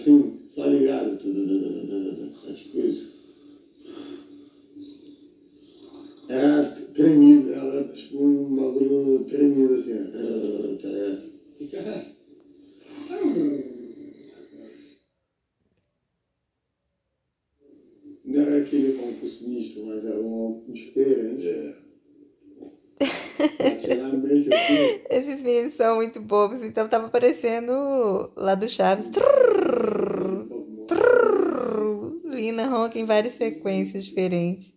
Assim, só ligado. É tipo isso. Era tremido, era tipo um bagulho tremido assim, ó. Tá ligado? Fica. Não era aquele ronco sinistro, mas era um diferente. Aqui. Esses meninos são muito bobos, então tava parecendo lá do Chaves. Trrr, trrr, Lina ronca em várias frequências diferentes.